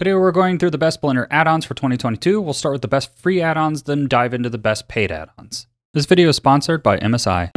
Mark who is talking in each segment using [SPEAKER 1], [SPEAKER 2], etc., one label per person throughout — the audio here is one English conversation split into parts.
[SPEAKER 1] Today we're going through the best Blender add-ons for 2022. We'll start with the best free add-ons, then dive into the best paid add-ons. This video is sponsored by MSI.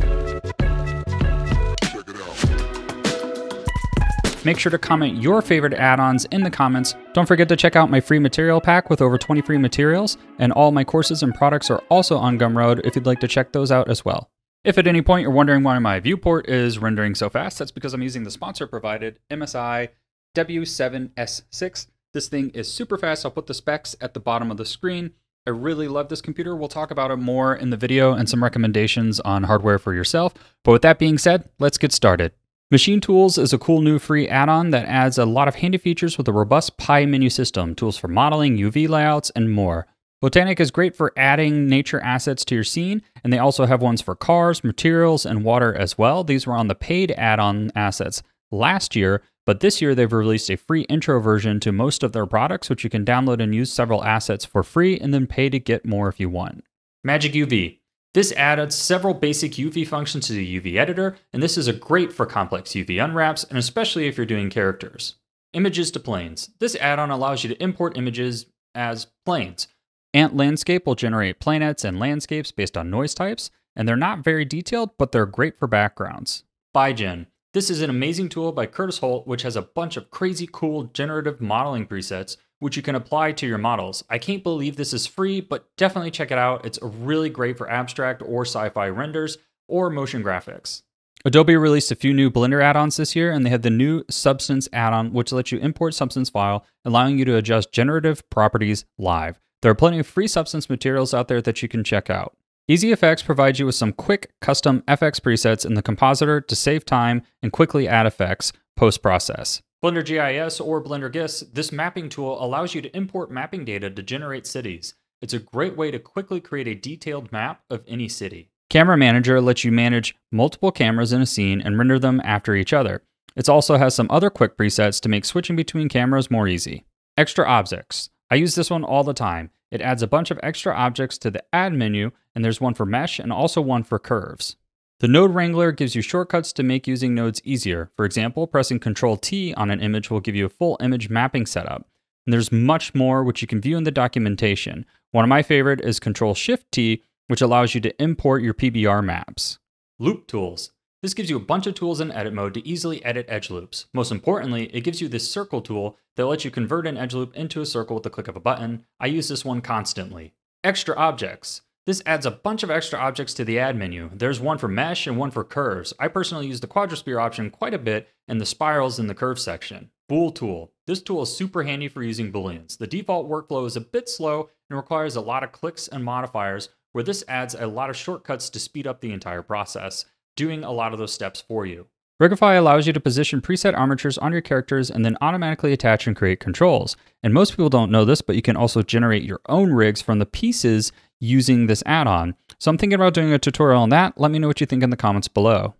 [SPEAKER 1] Make sure to comment your favorite add-ons in the comments. Don't forget to check out my free material pack with over 20 free materials, and all my courses and products are also on Gumroad if you'd like to check those out as well. If at any point you're wondering why my viewport is rendering so fast, that's because I'm using the sponsor provided MSI WS76. This thing is super fast. I'll put the specs at the bottom of the screen. I really love this computer. We'll talk about it more in the video and some recommendations on hardware for yourself. But with that being said, let's get started. Machine Tools is a cool new free add-on that adds a lot of handy features with a robust pie menu system, tools for modeling, UV layouts, and more. Botaniq is great for adding nature assets to your scene, and they also have ones for cars, materials, and water as well. These were on the paid add-on assets last year, but this year they've released a free intro version to most of their products, which you can download and use several assets for free and then pay to get more if you want. Magic UV. This added several basic UV functions to the UV editor, and this is a great for complex UV unwraps, and especially if you're doing characters. Images to planes. This add-on allows you to import images as planes. Ant Landscape will generate planets and landscapes based on noise types, and they're not very detailed, but they're great for backgrounds. ByGen. This is an amazing tool by Curtis Holt, which has a bunch of crazy cool generative modeling presets, which you can apply to your models. I can't believe this is free, but definitely check it out. It's really great for abstract or sci-fi renders or motion graphics. Adobe released a few new Blender add-ons this year, and they have the new Substance add-on, which lets you import Substance file, allowing you to adjust generative properties live. There are plenty of free Substance materials out there that you can check out. EasyFX provides you with some quick custom FX presets in the compositor to save time and quickly add effects post-process. Blender GIS or Blender GIS, this mapping tool allows you to import mapping data to generate cities. It's a great way to quickly create a detailed map of any city. Camera Manager lets you manage multiple cameras in a scene and render them after each other. It also has some other quick presets to make switching between cameras more easy. Extra Objects. I use this one all the time. It adds a bunch of extra objects to the Add menu, and there's one for Mesh and also one for Curves. The Node Wrangler gives you shortcuts to make using nodes easier. For example, pressing Ctrl T on an image will give you a full image mapping setup. And there's much more which you can view in the documentation. One of my favorite is Ctrl Shift T, which allows you to import your PBR maps. Loop Tools. This gives you a bunch of tools in edit mode to easily edit edge loops. Most importantly, it gives you this circle tool that lets you convert an edge loop into a circle with the click of a button. I use this one constantly. Extra objects. This adds a bunch of extra objects to the add menu. There's one for mesh and one for curves. I personally use the quadrasphere option quite a bit and the spirals in the curve section. Bool tool. This tool is super handy for using booleans. The default workflow is a bit slow and requires a lot of clicks and modifiers, where this adds a lot of shortcuts to speed up the entire process doing a lot of those steps for you. Rigify allows you to position preset armatures on your characters and then automatically attach and create controls. And most people don't know this, but you can also generate your own rigs from the pieces using this add-on. So I'm thinking about doing a tutorial on that. Let me know what you think in the comments below.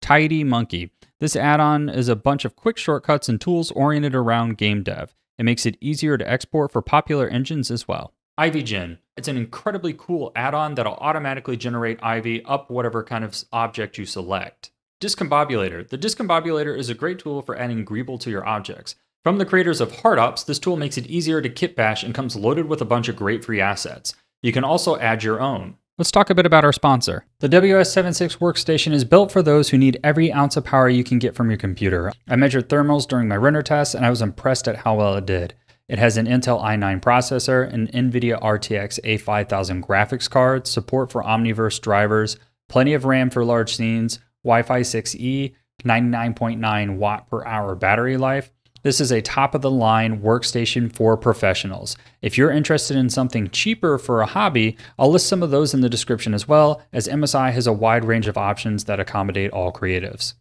[SPEAKER 1] Tidy Monkey. This add-on is a bunch of quick shortcuts and tools oriented around game dev. It makes it easier to export for popular engines as well. IvyGen. It's an incredibly cool add-on that'll automatically generate Ivy up whatever kind of object you select. Discombobulator. The Discombobulator is a great tool for adding Greeble to your objects. From the creators of HardOps, this tool makes it easier to kit bash and comes loaded with a bunch of great free assets. You can also add your own. Let's talk a bit about our sponsor. The WS76 workstation is built for those who need every ounce of power you can get from your computer. I measured thermals during my render tests and I was impressed at how well it did. It has an Intel i9 processor, an NVIDIA RTX A5000 graphics card, support for Omniverse drivers, plenty of RAM for large scenes, Wi Fi 6E, 99.9 watt per hour battery life. This is a top of the line workstation for professionals. If you're interested in something cheaper for a hobby, I'll list some of those in the description as well, as MSI has a wide range of options that accommodate all creatives.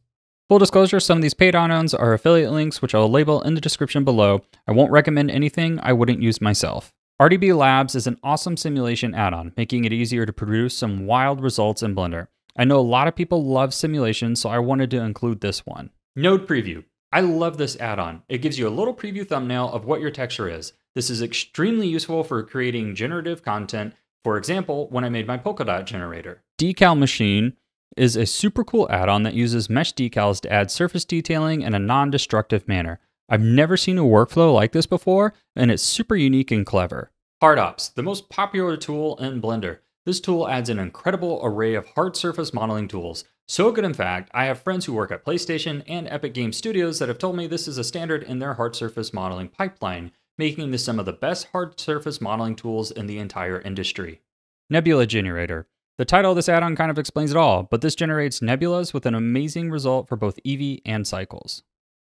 [SPEAKER 1] Full disclosure, some of these paid add-ons are affiliate links, which I'll label in the description below. I won't recommend anything I wouldn't use myself. RBD Labs is an awesome simulation add-on, making it easier to produce some wild results in Blender. I know a lot of people love simulations, so I wanted to include this one. Node Preview. I love this add-on. It gives you a little preview thumbnail of what your texture is. This is extremely useful for creating generative content. For example, when I made my polka dot generator. Decal Machine is a super cool add-on that uses mesh decals to add surface detailing in a non-destructive manner. I've never seen a workflow like this before, and it's super unique and clever. HardOps, the most popular tool in Blender. This tool adds an incredible array of hard surface modeling tools. So good, in fact, I have friends who work at PlayStation and Epic Game Studios that have told me this is a standard in their hard surface modeling pipeline, making this some of the best hard surface modeling tools in the entire industry. Nebula Generator. The title of this add-on kind of explains it all, but this generates nebulas with an amazing result for both Eevee and cycles.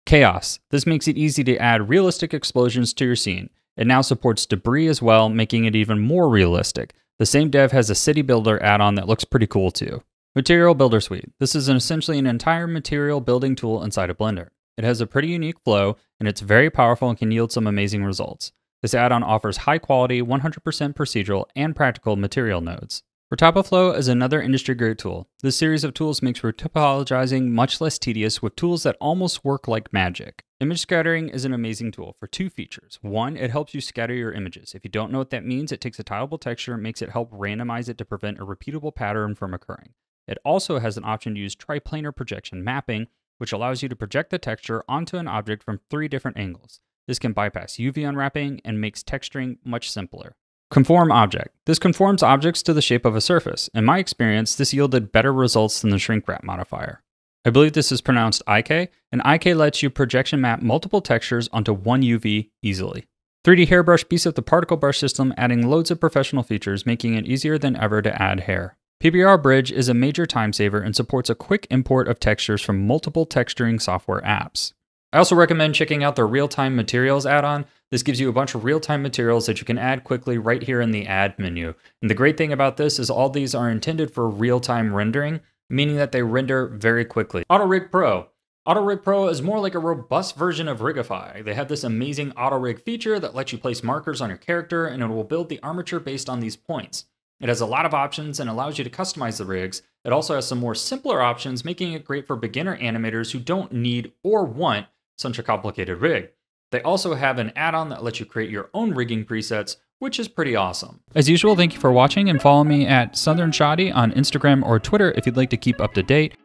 [SPEAKER 1] Chaos. This makes it easy to add realistic explosions to your scene. It now supports debris as well, making it even more realistic. The same dev has a city builder add-on that looks pretty cool too. Material Builder Suite. This is an essentially an entire material building tool inside of Blender. It has a pretty unique flow, and it's very powerful and can yield some amazing results. This add-on offers high quality, 100% procedural, and practical material nodes. Retopoflow is another industry grade tool. This series of tools makes retopologizing much less tedious with tools that almost work like magic. Image scattering is an amazing tool for two features. One, it helps you scatter your images. If you don't know what that means, it takes a tileable texture and makes it help randomize it to prevent a repeatable pattern from occurring. It also has an option to use triplanar projection mapping, which allows you to project the texture onto an object from three different angles. This can bypass UV unwrapping and makes texturing much simpler. Conform object. This conforms objects to the shape of a surface. In my experience, this yielded better results than the shrink wrap modifier. I believe this is pronounced IK, and IK lets you projection map multiple textures onto one UV easily. 3D Hairbrush beats up the particle brush system, adding loads of professional features, making it easier than ever to add hair. PBR Bridge is a major time saver and supports a quick import of textures from multiple texturing software apps. I also recommend checking out the real-time materials add-on. This gives you a bunch of real-time materials that you can add quickly right here in the add menu. And the great thing about this is all these are intended for real-time rendering, meaning that they render very quickly. AutoRig Pro. AutoRig Pro is more like a robust version of Rigify. They have this amazing AutoRig feature that lets you place markers on your character and it will build the armature based on these points. It has a lot of options and allows you to customize the rigs. It also has some more simpler options, making it great for beginner animators who don't need or want such a complicated rig. They also have an add-on that lets you create your own rigging presets, which is pretty awesome. As usual, thank you for watching and follow me at SouthernShotty on Instagram or Twitter if you'd like to keep up to date.